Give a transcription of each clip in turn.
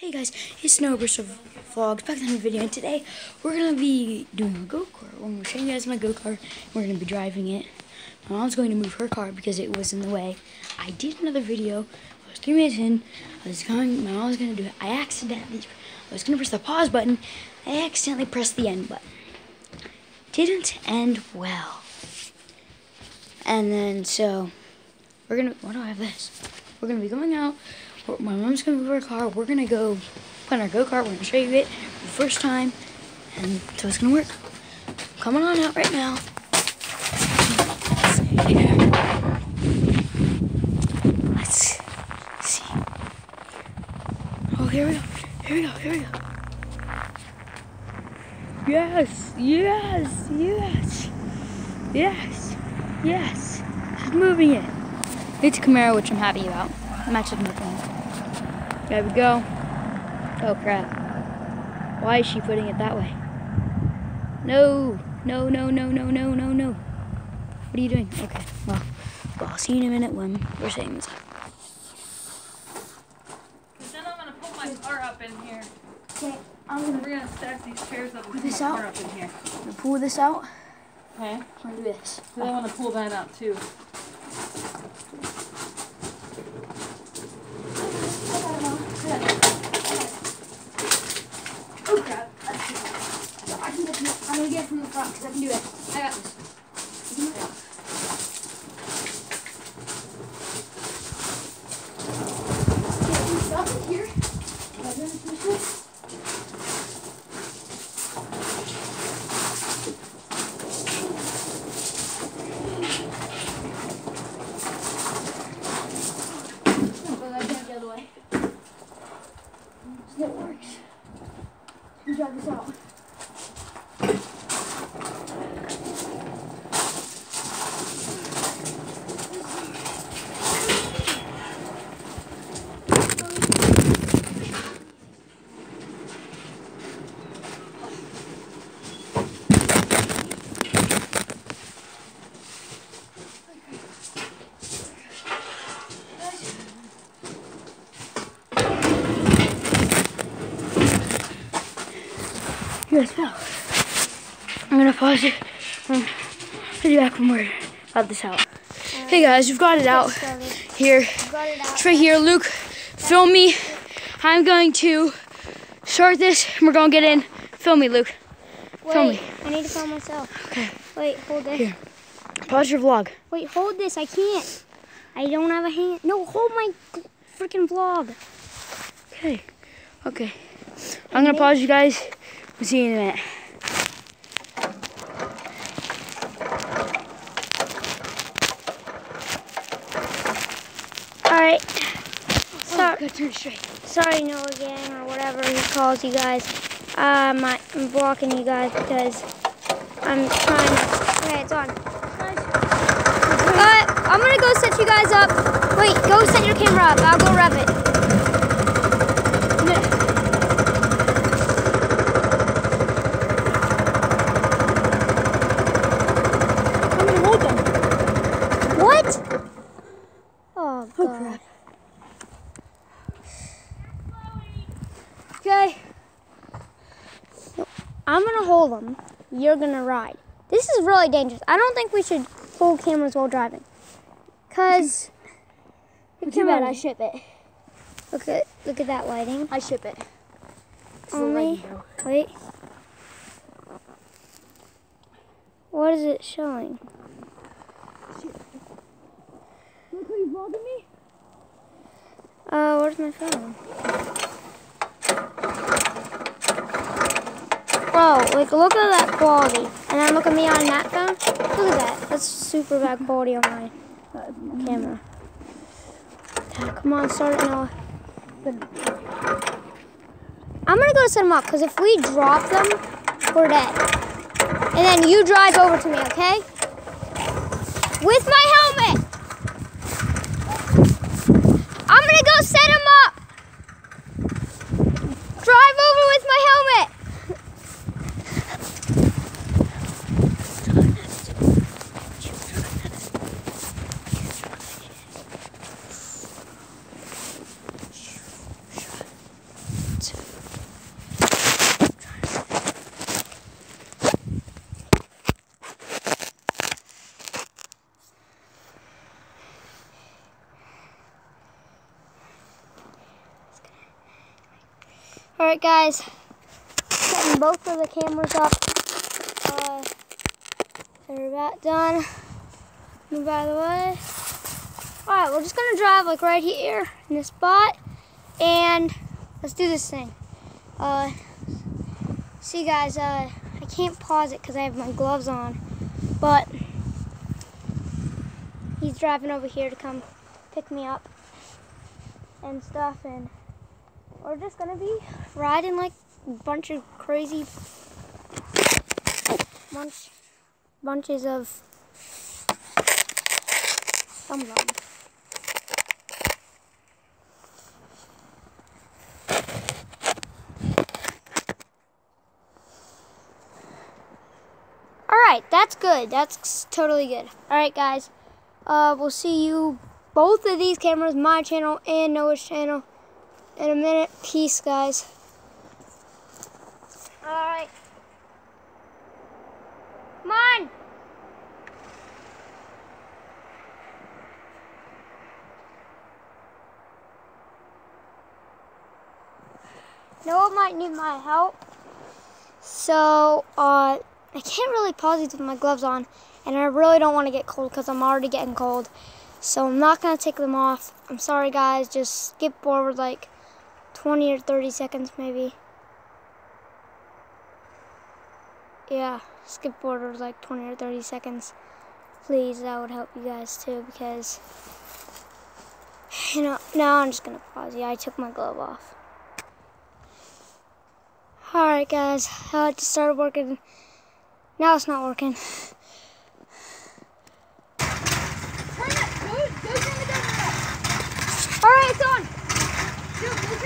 Hey guys, it's Noah Bruestle Vlogs, back in the video, and today we're to be doing a go-kart. I'm going to show you guys my go-kart, we're going to be driving it. My mom's going to move her car because it was in the way. I did another video, I was three minutes in, I was going, my mom was going to do it. I accidentally, I was to press the pause button, I accidentally pressed the end button. Didn't end well. And then, so, we're to, why do I have this? We're to be going out, my mom's gonna move her car. We're gonna go put our go kart. We're gonna show you it for the first time, and so it's gonna work. Coming on out right now. Let's see. Oh, here we go. Here we go. Here we go. Yes, yes, yes, yes, yes. She's moving it. It's a Camaro, which I'm happy about. Matches my phone. There we go. Oh crap. Why is she putting it that way? No, no, no, no, no, no, no, no. What are you doing? Okay, well, well I'll see you in a minute when we're saying this. Then I'm gonna pull my car up in here. Okay, I'm gonna, We're gonna stack these chairs up and Put this my out? car up in here. I'm gonna pull this out. Okay. I'm gonna do this. Then I wanna pull that out too. Oh crap. I can get from the, I'm gonna get it from the front because I can do it. I got this. It works. Let me try this out. Yes, well. I'm gonna pause it. Um, I'll be back when we're got this out. Hey guys, we've got it out here. It's right here. Luke, film me. I'm going to start this and we're gonna get in. Film me, Luke. Film me. I need to film myself. Okay. Wait, hold this. Here. Pause your vlog. Wait, hold this. I can't. I don't have a hand. No, hold my freaking vlog. Okay. Okay. I'm gonna pause you guys. We'll see you in a minute. All right. Oh, Sorry, good, turn straight. sorry, Noah Gang or whatever he calls you guys. Um, I, I'm blocking you guys because I'm trying. to... Okay, it's on. Uh, I'm gonna go set you guys up. Wait, go set your camera up. I'll go rev it. I'm gonna hold them. What? Oh, Oh God. crap. Okay. I'm gonna hold them. You're gonna ride. This is really dangerous. I don't think we should hold cameras while driving. Cause the Too bad I ship it. look at look at that lighting. I ship it. It's Only wait. What is it showing? Look, are you vlogging me? Uh, where's my phone? Bro, like look at that quality. And then look at me on that phone. Look at that. That's super bad quality on my uh, camera. Dad, come on, start it now. I'm gonna go set them up because if we drop them, we're dead. And then you drive over to me, okay? With my helmet. I'm gonna go set him up. Drive over with my helmet. Guys. Setting both of the cameras up. Uh, they're about done. Move out of the way. All right, we're just gonna drive like right here in this spot, and let's do this thing. Uh, see, guys. Uh, I can't pause it because I have my gloves on, but he's driving over here to come pick me up and stuff, and we're just gonna be riding like a bunch of crazy bunch bunches of dum dum. All right, that's good. That's totally good. All right, guys. Uh, we'll see you both of these cameras, my channel and Noah's channel, in a minute. Peace, guys. All right. Come on. Noah might need my help. So, uh, I can't really pause these with my gloves on, and I really don't want to get cold because I'm already getting cold. So I'm not going to take them off. I'm sorry, guys. Just skip forward like 20 or 30 seconds, maybe. Yeah, skip forward like 20 or 30 seconds. Please, that would help you guys too because, you know, now I'm just going to pause. Yeah, I took my glove off. Alright, guys, uh, it just started working. Now it's not working. Turn it. Go, go turn the governor. Alright, it's on. Dude,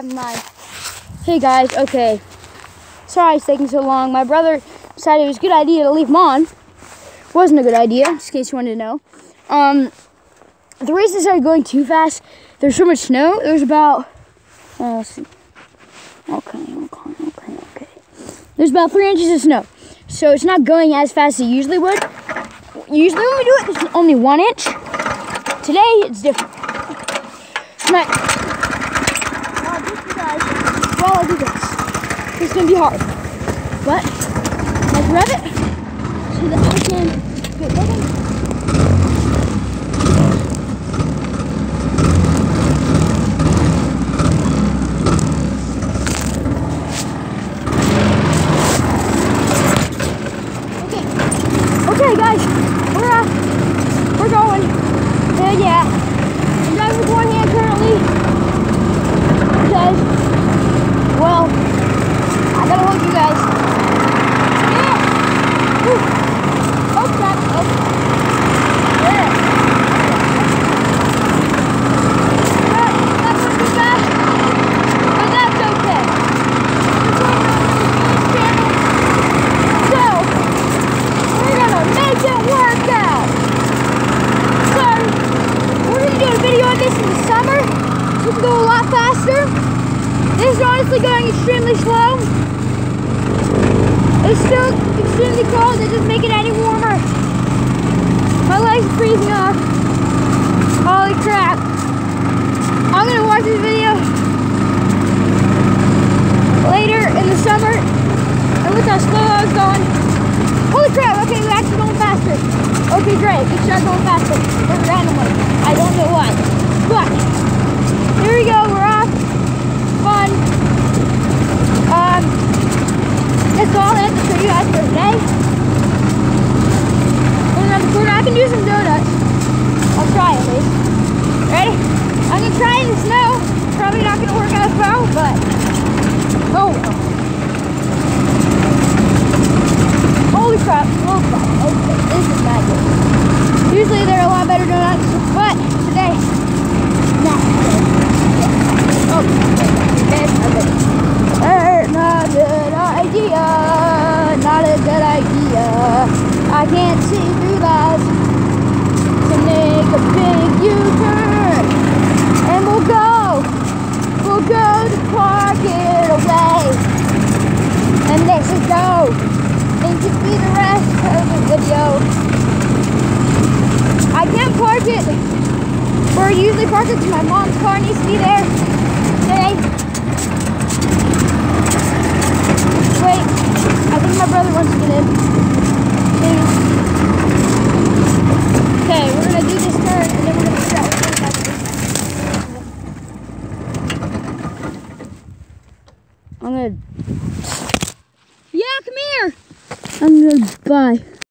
grabbing. Hey guys, okay. Sorry it's taking so long. My brother decided it was a good idea to leave them on. Wasn't a good idea, just in case you wanted to know. Um, the reason it started going too fast, there's so much snow. It was about, uh, let's see. Okay, okay, okay, okay. There's about three inches of snow. So it's not going as fast as it usually would. Usually when we do it, it's only one inch. Today, it's different. Tonight. Uh, just you guys, while I do this, it's gonna be hard. But let's rev it so that I can get moving. Okay. Okay, guys, we're uh, we're going. And yeah, I'm driving with one hand currently because, well, I gotta hold you guys. Yeah. Ooh. Oh crap! Oh. Yeah. That, that would be bad, but that's okay. So, we're gonna make it work out. So, we're gonna do a video on this in the summer. So we can go a lot faster. This is honestly going extremely slow. It's still extremely cold. It doesn't make it any warmer. My legs are freezing off. Holy crap. I'm gonna watch this video later in the summer. And look how slow I was going. Holy crap, okay, we're actually going faster. Okay, great, we start going faster. But randomly. I don't know why. But, here we go, we're off. Fun. Um, that's all I have to show you guys for today. Going around the corner, I can do some donuts. I'll try at least. Ready? I'm gonna try in the snow. Probably not gonna work out well, but, oh well. Crap. Oh. Okay, this is not good. Usually they're a lot better donuts, but today, not good. Oh, not a good idea. Not a good idea. I can't see through that to make a big U-turn. And we'll go. We'll go to park it away. And is go and to be the rest of the video. I can't park it where I usually park it because my mom's car needs to be there today. Wait, I think my brother wants to get in. Okay, we're gonna do this turn and then we're gonna figure out what we're I'm gonna. Yeah, come here. I'm gonna bye.